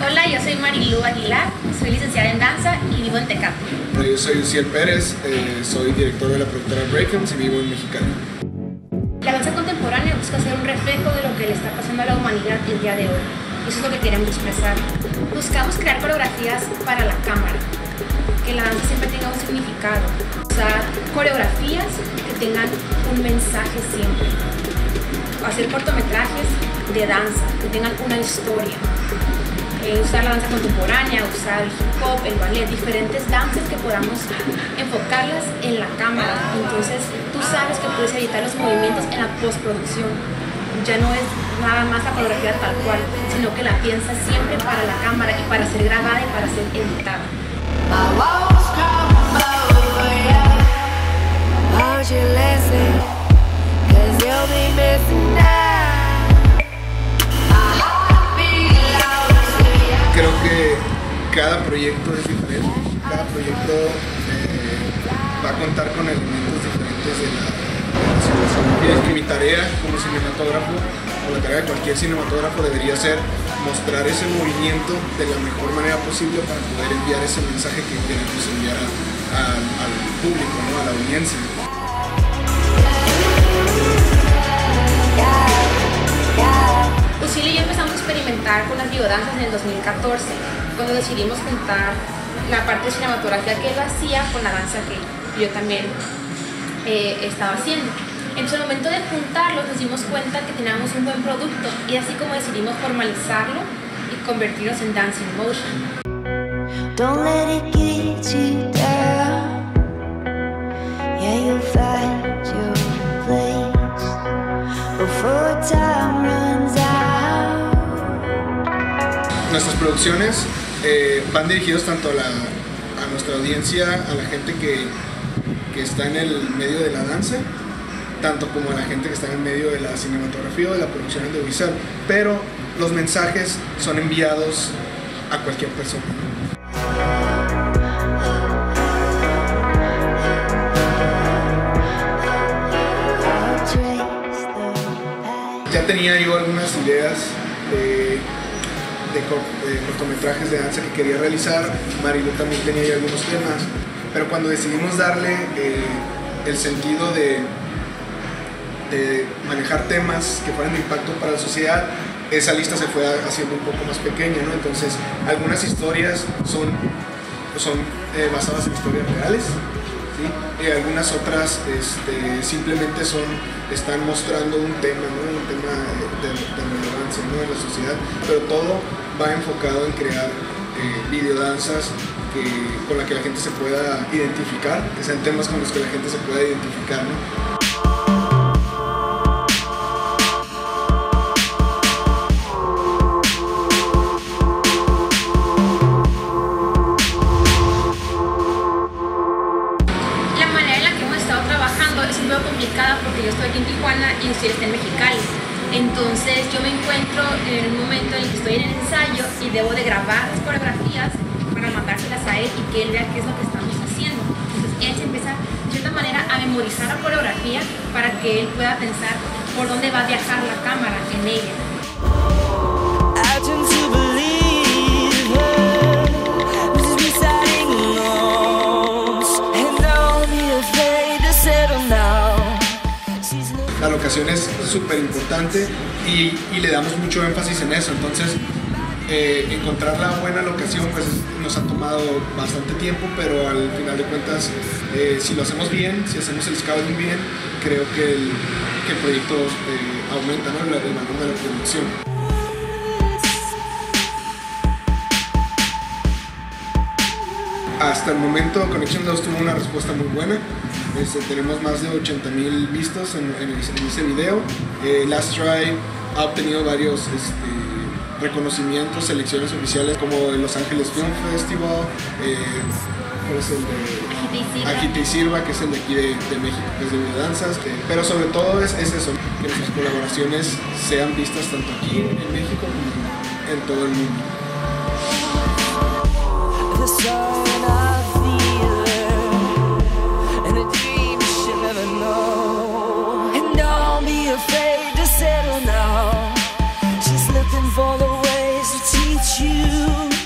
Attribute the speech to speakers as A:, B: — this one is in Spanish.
A: Hola, yo soy Marilu Aguilar, soy licenciada en danza y vivo en Tecate.
B: Yo soy Uciel Pérez, eh, soy director de la productora Breakums y vivo en Mexicali.
A: La danza contemporánea busca ser un reflejo de lo que le está pasando a la humanidad el día de hoy. Eso es lo que queremos expresar. Buscamos crear coreografías para la cámara, que la danza siempre tenga un significado. Usar coreografías que tengan un mensaje siempre. Hacer cortometrajes de danza, que tengan una historia. Eh, usar la danza contemporánea, usar el hip hop, el ballet, diferentes danzas que podamos enfocarlas en la cámara. Entonces tú sabes que puedes editar los movimientos en la postproducción. Ya no es nada más la coreografía tal cual, sino que la piensas siempre para la cámara y para ser grabada y para ser editada.
B: Cada proyecto es diferente, cada proyecto eh, va a contar con elementos diferentes de la, situación. Y mi tarea como cinematógrafo, o la tarea de cualquier cinematógrafo debería ser mostrar ese movimiento de la mejor manera posible para poder enviar ese mensaje que queremos enviar al público, ¿no? a la audiencia.
A: Lucille y yo empezamos a experimentar con las biodanzas en el 2014, cuando decidimos juntar la parte de cinematografía que él hacía con la danza que yo también eh, estaba haciendo. En su momento de juntarlos nos dimos cuenta que teníamos un buen producto y así como decidimos formalizarlo y convertirlos en Dancing Motion.
C: Don't let it get you down. Yeah, you'll find your place before time runs out.
B: Nuestras producciones eh, van dirigidos tanto a, la, a nuestra audiencia, a la gente que, que está en el medio de la danza, tanto como a la gente que está en el medio de la cinematografía o de la producción audiovisual. Pero los mensajes son enviados a cualquier persona. Ya tenía yo algunas ideas de, de cor- de cortometrajes de danza que quería realizar, Marilu también tenía ya algunos temas, pero cuando decidimos darle eh, el sentido de, de manejar temas que fueran de impacto para la sociedad, esa lista se fue haciendo un poco más pequeña, ¿no? Entonces, algunas historias son, son eh, basadas en historias reales, ¿sí? Y algunas otras este, simplemente son, están mostrando un tema, ¿no? Un tema de, de En la sociedad, pero todo va enfocado en crear eh, videodanzas con la que la gente se pueda identificar, que sean temas con los que la gente se pueda identificar, ¿no?
A: Entonces yo me encuentro en un momento en que estoy en el ensayo y debo de grabar las coreografías para mandárselas a él y que él vea qué es lo que estamos haciendo. Entonces él se empieza de cierta manera a memorizar la coreografía para que él pueda pensar por dónde va a viajar la cámara en ella.
B: Es súper importante y, y le damos mucho énfasis en eso. Entonces, eh, encontrar la buena locación pues es- nos ha tomado bastante tiempo, pero al final de cuentas, eh, si lo hacemos bien, si hacemos el scouting bien, creo que el, que el proyecto eh, aumenta el, el valor de la producción. Hasta el momento Connection 2 tuvo una respuesta muy buena. Este, tenemos más de 80 mil vistos en, en ese, en ese video. Eh, Last Try ha obtenido varios este, reconocimientos, selecciones oficiales como el Los Ángeles Film Festival, eh, ¿cuál es el de?
A: Agite y Sirva.
B: Que es el de aquí de, de México, que es de videodanzas. que- pero sobre todo es, es eso, que nuestras colaboraciones sean vistas tanto aquí en México como en todo el mundo.
D: Looking for the ways to teach you